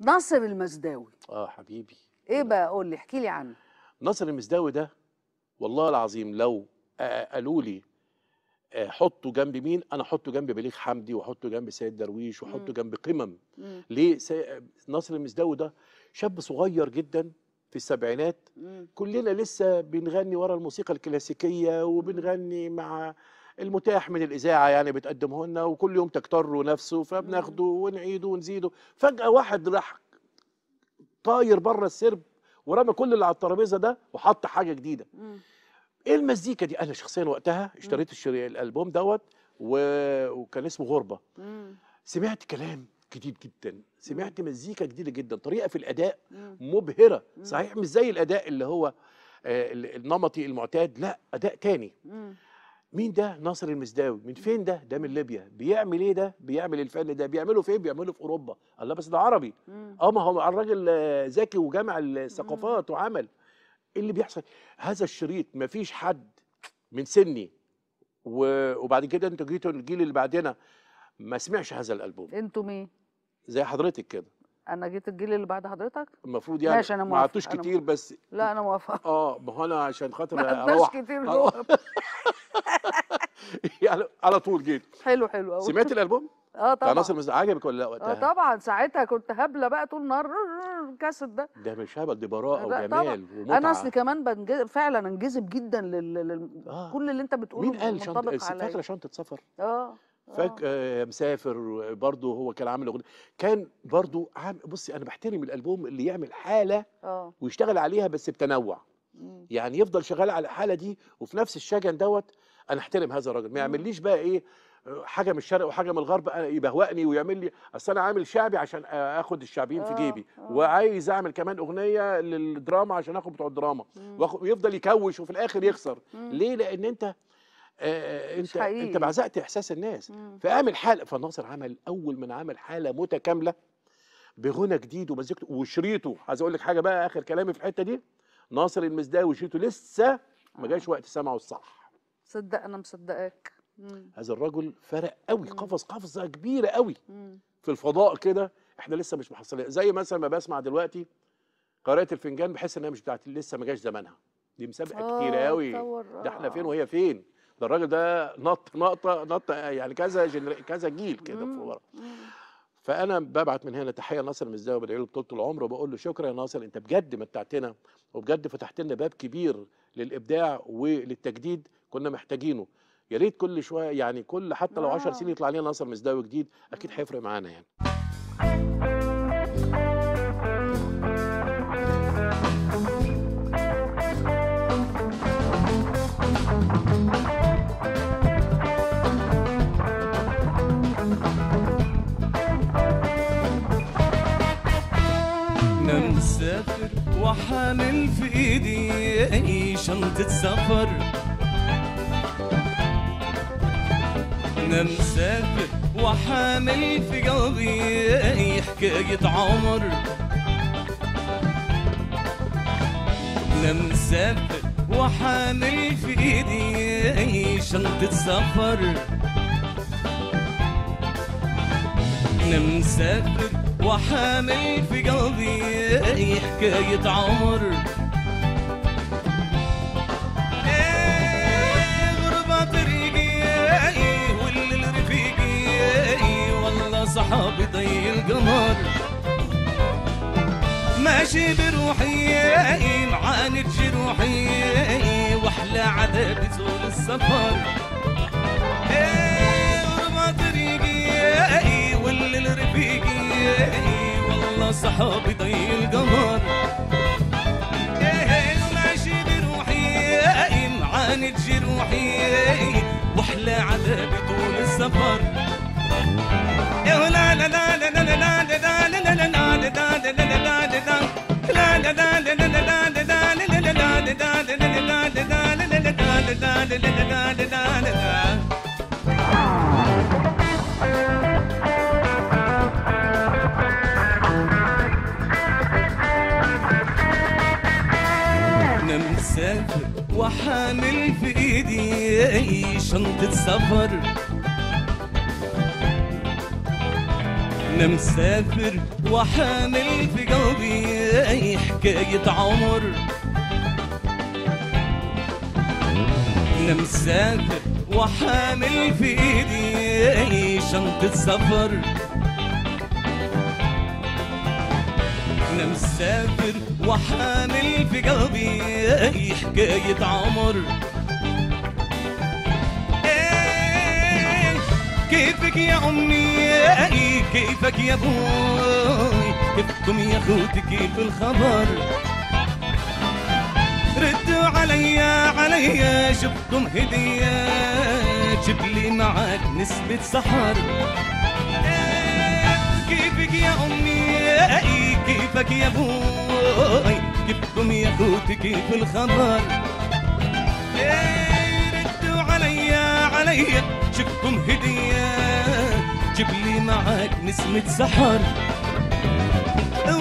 ناصر المزداوي. آه حبيبي. إيه بقى؟ قول لي احكي لي عنه. ناصر المزداوي ده والله العظيم لو آه، قالوا لي آه، حطه جنب مين؟ أنا احطه جنب بليغ حمدي واحطه جنب سيد درويش واحطه. جنب قمم. مم. ليه؟ سي... ناصر المزداوي ده شاب صغير جدا في السبعينات. مم. كلنا لسه بنغني ورا الموسيقى الكلاسيكية وبنغني مع المتاح من الإذاعة يعني بتقدمه لنا وكل يوم تكتروا نفسه فبناخده ونعيده ونزيده. فجأة واحد راح طاير بره السرب ورمى كل اللي على الترابيزة ده وحط حاجة جديدة. إيه المزيكا دي؟ أنا شخصيا وقتها اشتريت الشري... الألبوم دوت و... وكان اسمه غربة. مم. سمعت كلام جديد جدا. سمعت مزيكا جديدة جدا. طريقة في الأداء مم. مبهرة. مم. صحيح مش زي الأداء اللي هو آه، ال- النمطي المعتاد. لا أداء تاني. مم. مين ده؟ ناصر المزداوي. من فين ده؟ ده من ليبيا. بيعمل إيه ده؟ بيعمل الفن ده. بيعمله فين؟ بيعمله في أوروبا. الله بس ده عربي. آه ما هو الراجل آه، ذكي وجمع الثقافات وعمل. إيه اللي بيحصل؟ هذا الشريط ما فيش حد من سني وبعد كده أنتوا جيتوا الجيل اللي بعدنا ما سمعش هذا الألبوم. أنتوا مين؟ زي حضرتك كده. أنا جيت الجيل اللي بعد حضرتك؟ المفروض يعني ماشي، أنا ما أنا كتير بس لا أنا موافقة. آه ما هو أنا عشان خاطر ما أروح. كتير أروح. جوه يعني على طول جيت. حلو حلو قوي سمعت الألبوم؟ آه طبعا. ناصر عجبك ولا لا آه وقتها؟ طبعا. ساعتها كنت هبلة بقى طول النهار الكاسيت ده. ده مش هبل دي براءة لا طبعا. وجمال ومتعة. أنا أصلي كمان بنجذب فعلا أنجذب جدا لل... لل... آه. كل اللي أنت بتقوله مين قال شنطة؟ فاكرة شنطة سفر؟ آه فاك آه. آه مسافر برضه هو كان عامل أغنية. كان برضه عام بصي أنا بحترم الألبوم اللي يعمل حالة آه. ويشتغل عليها بس بتنوع. مم. يعني يفضل شغال على الحالة دي وفي نفس الشجن دوت أنا احترم هذا الراجل ما يعمليش بقى إيه آه، حاجة من الشرق وحاجة من الغرب يبهوأني ويعمل لي أصل أنا عامل شعبي عشان آه، أخد الشعبيين في آه، جيبي آه. وعايز أعمل كمان أغنية للدراما عشان آخد بتوع الدراما. ويفضل يكوش وفي الآخر يخسر. ليه؟ لأن أنت آه، أنت حقيقي. انت بعزقت إحساس الناس. مم. فاعمل حالة فناصر عمل أول من عمل حالة متكاملة بغنى جديد ومزيكته وشريطه. عايز أقول لك حاجة بقى آخر كلامي في الحتة دي ناصر المزداوي شريطه لسه ما جاش وقت سمعه الصح. صدق أنا مصدقاك. هذا الرجل فرق قوي. قفز قفزه كبيرة قوي. في الفضاء كده إحنا لسه مش محصلين زي مثلا ما بسمع دلوقتي قراءة الفنجان بحس إنها مش بتاعتي لسه ما جاش زمانها دي مسابقة كتيرة آه، قوي ده إحنا آه. فين وهي فين ده الراجل ده نط نقطه نط يعني كذا جنر... كذا جيل كده في. ورا. فأنا ببعت من هنا تحية لناصر المزداوي بدعي له بطوله العمر وبقول له شكرا يا ناصر أنت بجد متعتنا وبجد فتحت لنا باب كبير للإبداع وللتجديد كنا محتاجينه. يا ريت كل شوية يعني كل حتى لو 10 آه. سنين يطلع لنا ناصر مزداوي جديد أكيد هيفرق معانا يعني. أنا مسافر وحامل في إيدي شنطة سفر. أنا مسافر وحامل في قلبي حكاية عمر. أنا مسافر وحامل في إيدي شنطة سفر. أنا مسافر وحامل في قلبي حكاية عمر. صحابي ضي القمر ماشي بروحي معاند جروحي وأحلى عذابي طول السفر. إيه غربة طريقي واللي رفيقي والله صحابي ضي القمر إيه ماشي بروحي معاند جروحي وأحلى عذابي طول السفر. مسافر وحامل في إيدي شنطة سفر. أنا مسافر وحامل في قلبي حكاية عمر. أنا مسافر وحامل في إيدي شنطة سفر. أنا مسافر وحامل في قلبي حكاية عمر. كيفك يا أمي؟ كيفك يا أبوي؟ كيفكم يا اخوتي كيف الخبر. ردوا عليا عليا شفتم هدية. جيب لي معاك نسبة سحر. كيفك يا أمي؟ كيفك يا أبوي؟ كيفكم يا اخوتي كيف الخبر. ردوا عليا جبكم هدية جيب لي معاك نسمة سحر لا